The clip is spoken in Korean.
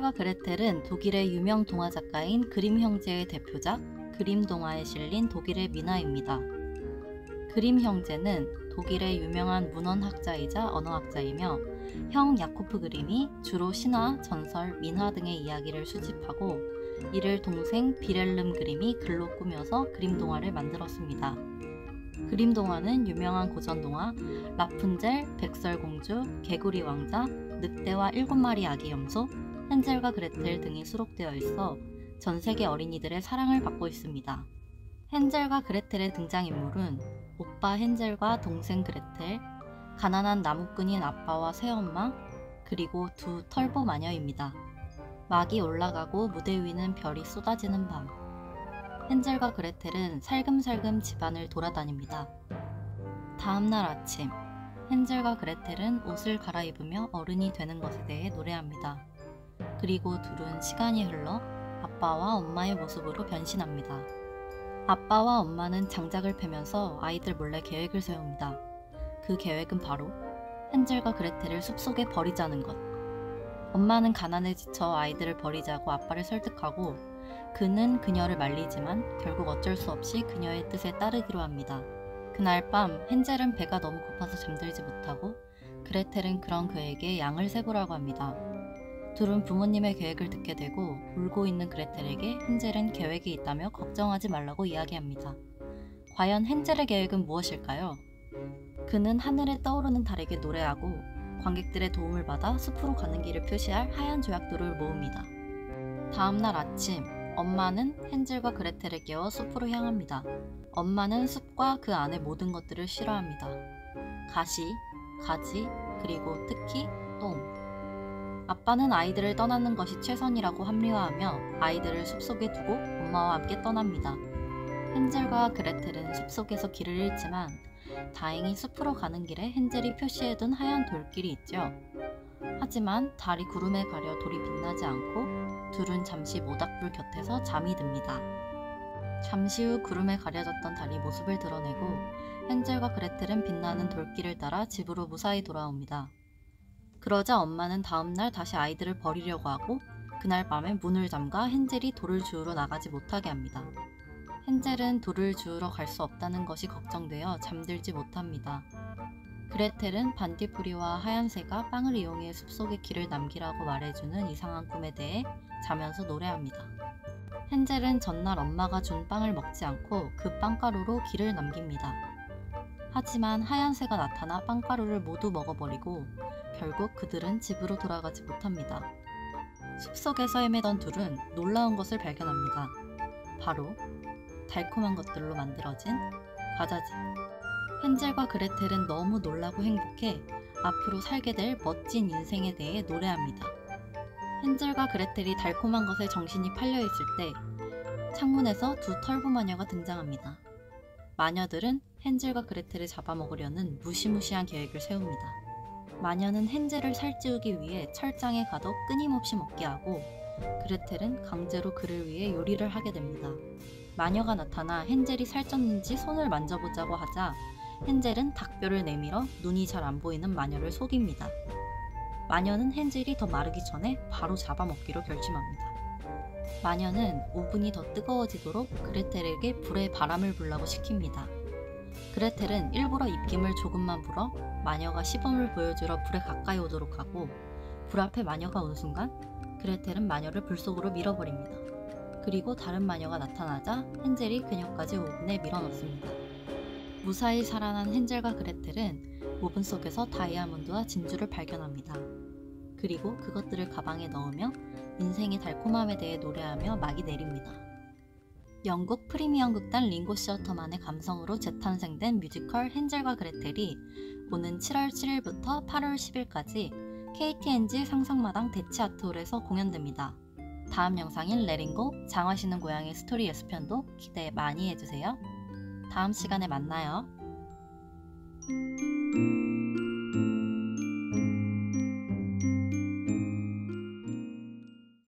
헨젤과 그레텔은 독일의 유명 동화 작가인 그림 형제의 대표작 그림 동화에 실린 독일의 민화입니다. 그림 형제는 독일의 유명한 문헌학자이자 언어학자이며 형 야코프 그림이 주로 신화, 전설, 민화 등의 이야기를 수집하고 이를 동생 비렐름 그림이 글로 꾸며서 그림 동화를 만들었습니다. 그림 동화는 유명한 고전 동화 라푼젤, 백설공주, 개구리 왕자, 늑대와 일곱 마리 아기 염소, 헨젤과 그레텔 등이 수록되어 있어 전 세계 어린이들의 사랑을 받고 있습니다. 헨젤과 그레텔의 등장인물은 오빠 헨젤과 동생 그레텔, 가난한 나무꾼인 아빠와 새엄마, 그리고 두 털보 마녀입니다. 막이 올라가고 무대 위는 별이 쏟아지는 밤. 헨젤과 그레텔은 살금살금 집안을 돌아다닙니다. 다음날 아침, 헨젤과 그레텔은 옷을 갈아입으며 어른이 되는 것에 대해 노래합니다. 그리고 둘은 시간이 흘러 아빠와 엄마의 모습으로 변신합니다. 아빠와 엄마는 장작을 패면서 아이들 몰래 계획을 세웁니다. 그 계획은 바로 헨젤과 그레텔을 숲속에 버리자는 것. 엄마는 가난에 지쳐 아이들을 버리자고 아빠를 설득하고 그는 그녀를 말리지만 결국 어쩔 수 없이 그녀의 뜻에 따르기로 합니다. 그날 밤 헨젤은 배가 너무 고파서 잠들지 못하고 그레텔은 그런 그에게 양을 세보라고 합니다. 둘은 부모님의 계획을 듣게 되고 울고 있는 그레텔에게 헨젤은 계획이 있다며 걱정하지 말라고 이야기합니다. 과연 헨젤의 계획은 무엇일까요? 그는 하늘에 떠오르는 달에게 노래하고 관객들의 도움을 받아 숲으로 가는 길을 표시할 하얀 조약돌을 모읍니다. 다음날 아침, 엄마는 헨젤과 그레텔을 깨워 숲으로 향합니다. 엄마는 숲과 그 안의 모든 것들을 싫어합니다. 가시, 가지, 그리고 특히 똥. 아빠는 아이들을 떠나는 것이 최선이라고 합리화하며 아이들을 숲속에 두고 엄마와 함께 떠납니다. 헨젤과 그레텔은 숲속에서 길을 잃지만 다행히 숲으로 가는 길에 헨젤이 표시해둔 하얀 돌길이 있죠. 하지만 달이 구름에 가려 돌이 빛나지 않고 둘은 잠시 모닥불 곁에서 잠이 듭니다. 잠시 후 구름에 가려졌던 달이 모습을 드러내고 헨젤과 그레텔은 빛나는 돌길을 따라 집으로 무사히 돌아옵니다. 그러자 엄마는 다음날 다시 아이들을 버리려고 하고 그날 밤에 문을 잠가 헨젤이 돌을 주우러 나가지 못하게 합니다. 헨젤은 돌을 주우러 갈 수 없다는 것이 걱정되어 잠들지 못합니다. 그레텔은 반딧불이와 하얀 새가 빵을 이용해 숲속에 길을 남기라고 말해주는 이상한 꿈에 대해 자면서 노래합니다. 헨젤은 전날 엄마가 준 빵을 먹지 않고 그 빵가루로 길을 남깁니다. 하지만 하얀 새가 나타나 빵가루를 모두 먹어버리고 결국 그들은 집으로 돌아가지 못합니다. 숲속에서 헤매던 둘은 놀라운 것을 발견합니다. 바로 달콤한 것들로 만들어진 과자집. 헨젤과 그레텔은 너무 놀라고 행복해 앞으로 살게 될 멋진 인생에 대해 노래합니다. 헨젤과 그레텔이 달콤한 것에 정신이 팔려 있을 때 창문에서 두 털보 마녀가 등장합니다. 마녀들은 헨젤과 그레텔을 잡아먹으려는 무시무시한 계획을 세웁니다. 마녀는 헨젤을 살찌우기 위해 철장에 가둬 끊임없이 먹게 하고 그레텔은 강제로 그를 위해 요리를 하게 됩니다. 마녀가 나타나 헨젤이 살쪘는지 손을 만져보자고 하자 헨젤은 닭뼈를 내밀어 눈이 잘 안 보이는 마녀를 속입니다. 마녀는 헨젤이 더 마르기 전에 바로 잡아먹기로 결심합니다. 마녀는 오븐이 더 뜨거워지도록 그레텔에게 불에 바람을 불라고 시킵니다. 그레텔은 일부러 입김을 조금만 불어 마녀가 시범을 보여주러 불에 가까이 오도록 하고 불 앞에 마녀가 온 순간 그레텔은 마녀를 불 속으로 밀어버립니다. 그리고 다른 마녀가 나타나자 헨젤이 그녀까지 오븐에 밀어넣습니다. 무사히 살아난 헨젤과 그레텔은 오븐 속에서 다이아몬드와 진주를 발견합니다. 그리고 그것들을 가방에 넣으며 인생의 달콤함에 대해 노래하며 막이 내립니다. 영국 프리미엄 극단 링고 시어터만의 감성으로 재탄생된 뮤지컬 헨젤과 그레텔이 오는 7월 7일부터 8월 10일까지 KTNG 상상마당 대치아트홀에서 공연됩니다. 다음 영상인 레링고 장화시는 고양이 스토리 예수편도 기대 많이 해주세요. 다음 시간에 만나요.